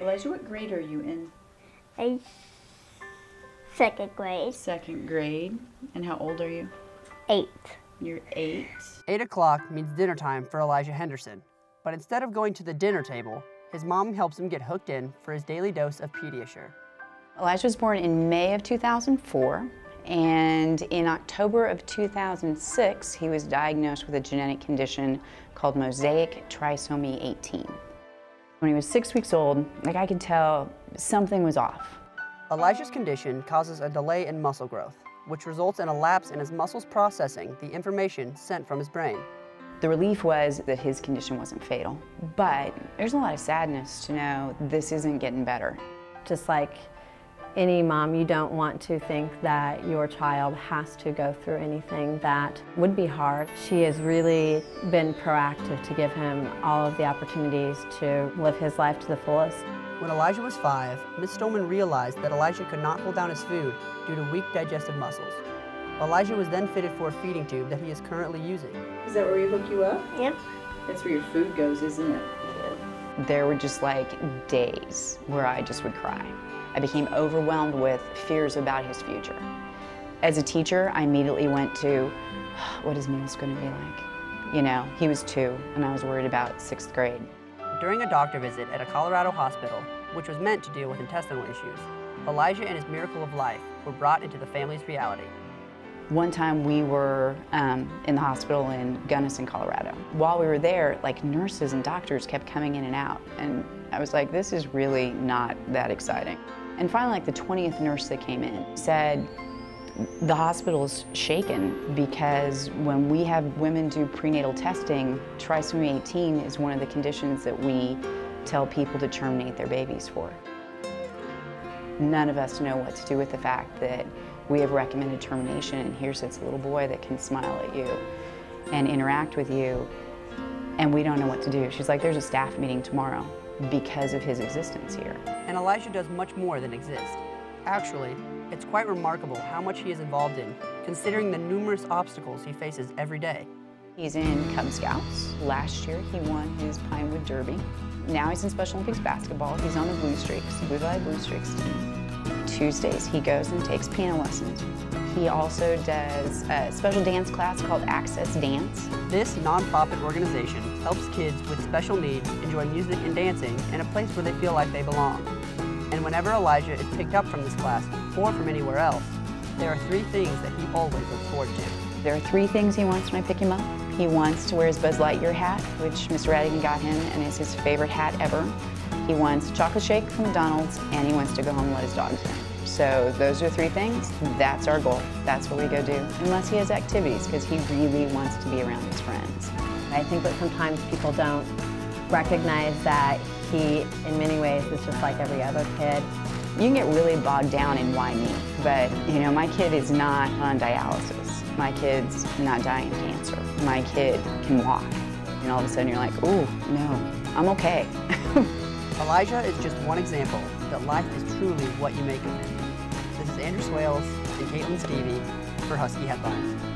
Elijah, what grade are you in? A second grade. Second grade. And how old are you? Eight. You're eight. 8 o'clock means dinner time for Elijah Henderson. But instead of going to the dinner table, his mom helps him get hooked in for his daily dose of Pediasure. Elijah was born in May of 2004, and in October of 2006, he was diagnosed with a genetic condition called mosaic trisomy 18. When he was six weeks old, like I could tell something was off. Elijah's condition causes a delay in muscle growth, which results in a lapse in his muscles processing the information sent from his brain. The relief was that his condition wasn't fatal, but there's a lot of sadness to know this isn't getting better. Just like any mom, you don't want to think that your child has to go through anything that would be hard. She has really been proactive to give him all of the opportunities to live his life to the fullest. When Elijah was five, Ms. Stolman realized that Elijah could not hold down his food due to weak digestive muscles. Elijah was then fitted for a feeding tube that he is currently using. Is that where we hook you up? Yep. That's where your food goes, isn't it? There were just like days where I just would cry. I became overwhelmed with fears about his future. As a teacher, I immediately went to, what is meals going to be like? You know, he was two, and I was worried about sixth grade. During a doctor visit at a Colorado hospital, which was meant to deal with intestinal issues, Elijah and his miracle of life were brought into the family's reality. One time we were um, in the hospital in Gunnison, Colorado. While we were there, like nurses and doctors kept coming in and out, and I was like, this is really not that exciting. And finally, like the 20th nurse that came in said, the hospital's shaken because when we have women do prenatal testing, trisomy 18 is one of the conditions that we tell people to terminate their babies for. None of us know what to do with the fact that we have recommended termination and here sits a little boy that can smile at you and interact with you and we don't know what to do. She's like, there's a staff meeting tomorrow because of his existence here. And Elijah does much more than exist. Actually, it's quite remarkable how much he is involved in, considering the numerous obstacles he faces every day. He's in Cub Scouts. Last year he won his Pinewood Derby. Now he's in Special Olympics basketball. He's on the Blue Streaks, Blue Valley Blue Streaks team. Tuesdays he goes and takes piano lessons. He also does a special dance class called Access Dance. This nonprofit organization helps kids with special needs enjoy music and dancing in a place where they feel like they belong. And whenever Elijah is picked up from this class or from anywhere else, there are three things that he always looks forward to. There are three things he wants when I pick him up. He wants to wear his Buzz Lightyear hat, which Mr. Radigan got him and is his favorite hat ever. He wants a chocolate shake from McDonald's, and he wants to go home and let his dogs in. So those are three things. That's our goal. That's what we go do, unless he has activities, because he really wants to be around his friends. I think that sometimes people don't recognize that he, in many ways, is just like every other kid. You can get really bogged down in why me, but you know, my kid is not on dialysis. My kid's not dying of cancer. My kid can walk. And all of a sudden you're like, ooh, no, I'm okay. Elijah is just one example that life is truly what you make of it. This is Andrew Swales and Caitlin Stevie for Husky Headlines.